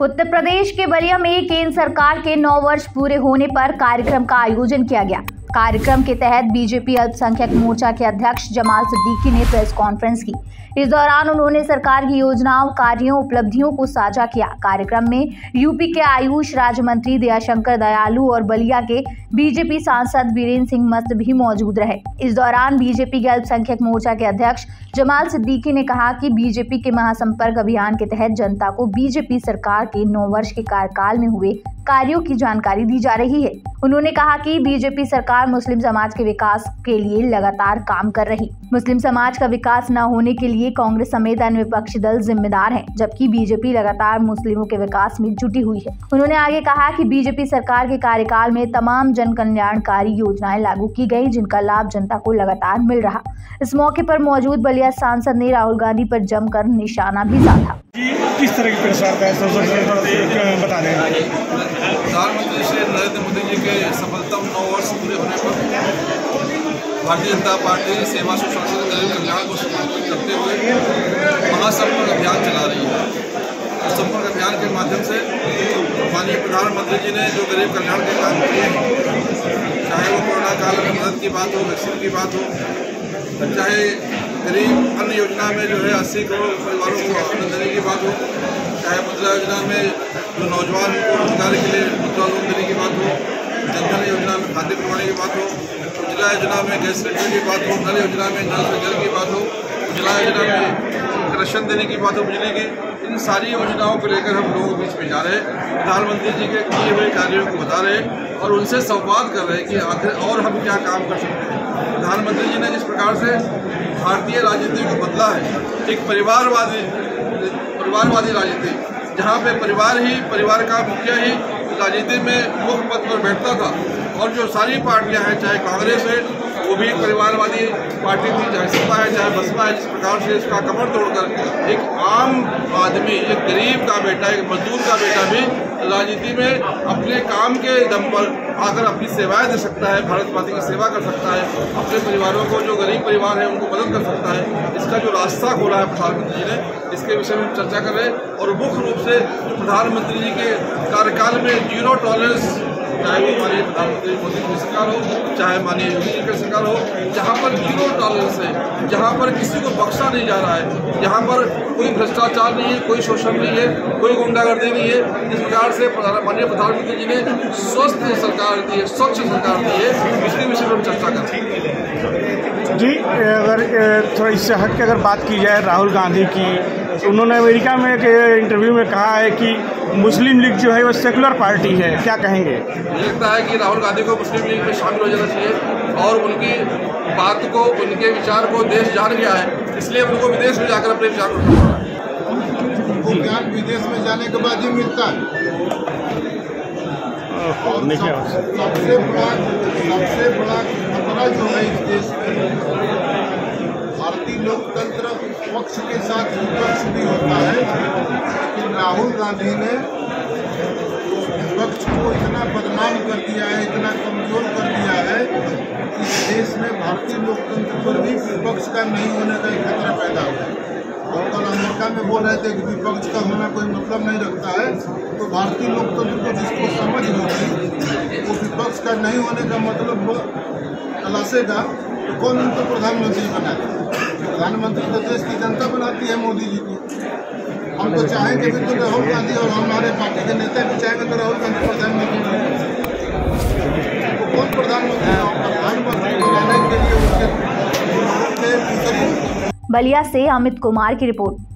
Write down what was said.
उत्तर प्रदेश के बलिया में केंद्र सरकार के नौ वर्ष पूरे होने पर कार्यक्रम का आयोजन किया गया। कार्यक्रम के तहत बीजेपी अल्पसंख्यक मोर्चा के अध्यक्ष जमाल सिद्दीकी ने प्रेस कॉन्फ्रेंस की। इस दौरान उन्होंने सरकार की योजनाओं, कार्यों, उपलब्धियों को साझा किया। कार्यक्रम में यूपी के आयुष राज्य मंत्री दयाशंकर दयालु और बलिया के बीजेपी सांसद वीरेंद्र सिंह मस्त भी मौजूद रहे। इस दौरान बीजेपी के अल्पसंख्यक मोर्चा के अध्यक्ष जमाल सिद्दीकी ने कहा कि बीजेपी के महासंपर्क अभियान के तहत जनता को बीजेपी सरकार के नौ वर्ष के कार्यकाल में हुए कार्यों की जानकारी दी जा रही है। उन्होंने कहा कि बीजेपी सरकार मुस्लिम समाज के विकास के लिए लगातार काम कर रही। मुस्लिम समाज का विकास न होने के लिए कांग्रेस समेत अन्य विपक्षी दल जिम्मेदार हैं, जबकि बीजेपी लगातार मुस्लिमों के विकास में जुटी हुई है। उन्होंने आगे कहा कि बीजेपी सरकार के कार्यकाल में तमाम जन कल्याणकारी योजनाएँ लागू की गई जिनका लाभ जनता को लगातार मिल रहा। इस मौके पर मौजूद बलिया सांसद ने राहुल गांधी पर जमकर निशाना भी साधा। किस तरह की प्रसार है बता दें। प्रधानमंत्री श्री नरेंद्र मोदी जी के सफलतम नौ वर्ष पूरे होने पर भारतीय जनता पार्टी सेवा सुशासन गरीब कल्याण को समर्पित करते हुए महासंपर्क अभियान चला रही है। संपर्क अभियान के माध्यम से माननीय प्रधानमंत्री जी ने जो गरीब कल्याण के काम किए चाहे वो कोरोना काल में मदद की बात हो, वैक्सीन की बात हो चाहे गरीब अन्य योजना में जो है अस्सी करोड़ परिवारों को आनंद देने की बात हो, चाहे मुद्रा योजना में जो नौजवान को रोज़गार के लिए मुद्रा लोन देने की बात हो, जनधन योजना में खाद्य बनवाने की बात हो, उज्ज्वला योजना में गैस सिलेंडर की बात हो, नल योजना में नल से जल की बात हो, उज्ज्वला योजना में कनेक्शन देने की बात बिजली की इन सारी योजनाओं को लेकर हम लोगों के बीच में जा रहे हैं। प्रधानमंत्री जी के किए हुए कार्यों को बता रहे हैं और उनसे संवाद कर रहे हैं कि आखिर और हम क्या काम कर सकते हैं। प्रधानमंत्री जी ने जिस प्रकार से भारतीय राजनीति को बदला है, एक परिवारवादी परिवारवादी राजनीति, जहाँ पे परिवार ही, परिवार का मुखिया ही राजनीति में मुख्य पद पर बैठता था। और जो सारी पार्टियाँ हैं, चाहे कांग्रेस है, वो भी एक परिवारवादी पार्टी थी, चाहे सपा है, चाहे बसपा है, जिस प्रकार से इसका कमर तोड़कर एक आम आदमी, एक गरीब का बेटा, एक मजदूर का बेटा भी राजनीति में अपने काम के दम पर आकर अपनी सेवाएँ दे सकता है भारत माता की सेवा कर सकता है, अपने परिवारों को, जो गरीब परिवार है, उनको मदद कर सकता है। इसका जो रास्ता खोला है प्रधानमंत्री जी ने, इसके विषय में हम चर्चा कर रहे हैं और मुख्य रूप से जो प्रधानमंत्री जी के कार्यकाल में ज़ीरो टॉलरेंस चाहे वो माननीय प्रधानमंत्री मोदी की सरकार हो, चाहे माननीय योगी जी की सरकार हो, जहाँ पर ज़ीरो टॉलरेंस है, जहाँ पर किसी को बख्शा नहीं जा रहा है, जहाँ पर कोई भ्रष्टाचार नहीं है, कोई शोषण नहीं है, कोई गुंडागर्दी नहीं है, इस प्रकार से माननीय प्रधानमंत्री जी ने स्वस्थ सरकार दी है, स्वच्छ सरकार दी है, इसके विषय में हम चर्चा करते जी, अगर थोड़ा इससे हट के अगर बात की जाए, राहुल गांधी की उन्होंने अमेरिका में एक इंटरव्यू में कहा है कि मुस्लिम लीग जो है वो सेकुलर पार्टी है। क्या कहेंगे? मुझे लगता है कि राहुल गांधी को मुस्लिम लीग में शामिल हो जाना चाहिए और उनकी बात को उनके विचार को देश जान गया है। इसलिए उनको विदेश में जाकर अपने विचार उनको ज्ञान विदेश में जाने के बाद ही मिलता है। सबसे बड़ा सबसे बड़ा खतरा जो है इस देश में भारतीय लोकतंत्र पक्ष के साथ विपक्ष भी होता है। लेकिन राहुल गांधी ने विपक्ष को इतना बदनाम कर दिया है, इतना कमज़ोर कर दिया है कि देश में भारतीय लोकतंत्र पर भी विपक्ष का नहीं होने का खतरा पैदा हुआ और अमेरिका में बोल रहे थे कि विपक्ष का होना कोई मतलब नहीं रखता है। तो भारतीय लोकतंत्र को जिसको समझ होगी वो विपक्ष का नहीं होने का मतलब तलाशेगा तो कौन उनको प्रधानमंत्री बनाएगा? प्रधानमंत्री तो देश की जनता बनाती है मोदी जी को। हम तो चाहेंगे भी तो राहुल गांधी और हमारे पार्टी के नेता भी चाहेंगे तो राहुल गांधी प्रधानमंत्री तो कौन प्रधानमंत्री प्रधानमंत्री बनाने के लिए उसके बलिया से अमित कुमार की रिपोर्ट।